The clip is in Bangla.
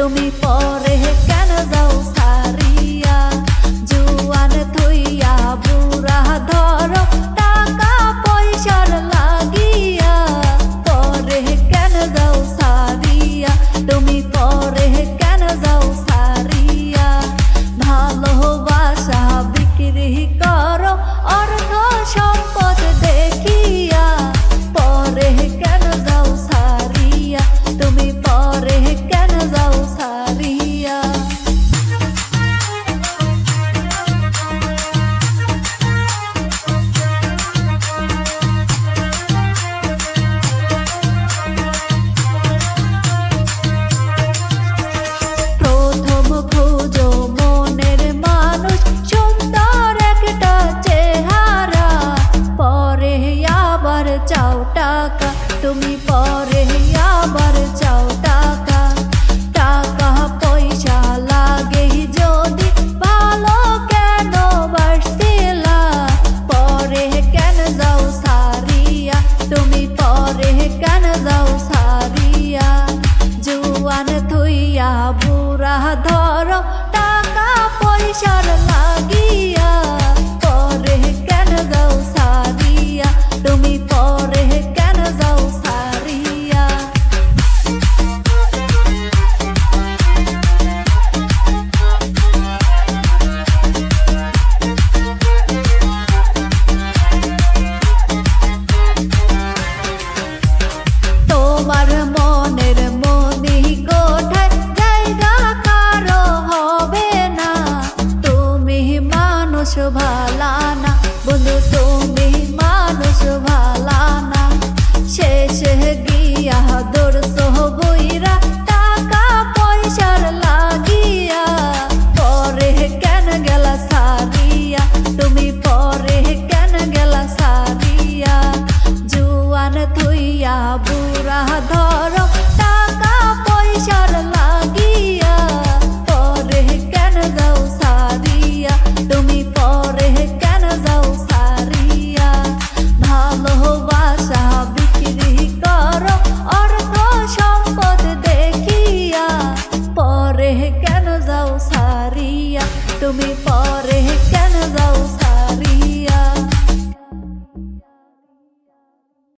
তুমি পরে কেন যাও সারিয়া? জুয়ান থইয়া বুড়া চাও টাকা, তুমি পরে আবার চাও টাকা। টাকা, পয়সা লাগে যদি ভালো কেন বাসিলা পরে কেন যাও সারিয়া? তুমি পরে কেন যাও সারিয়া? জুয়ান থুইয়া বুড়া ধর, টাকা, পয়সার লাগিয়া থুইয়া বুড়া ধর টাকা পয়সার লাগিয়া পরে কেন যাও সারিয়া তুমি পরে কেন যাও সারিয়া ভালোবাসা বিক্রি করো অর্থ সম্পদ দেখিয়া পরে কেন যাও সারিয়া তুমি পরে কেন যাও সারিয়া